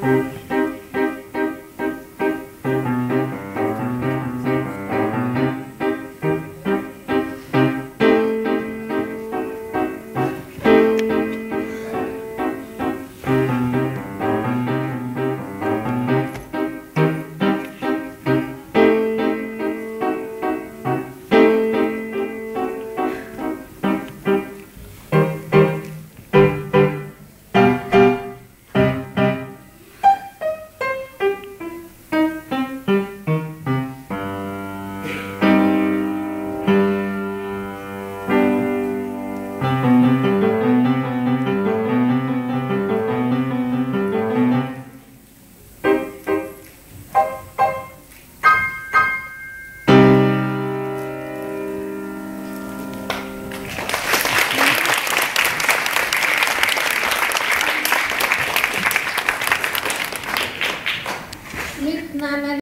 Música milk Nana